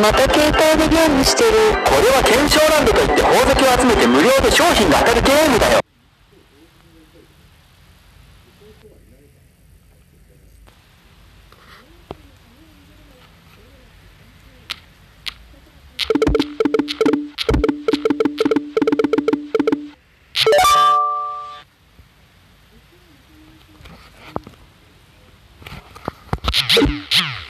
また携帯でゲームしてるこれは検証ランドといって宝石を集めて無料で商品が当たるゲームだよ Hmm.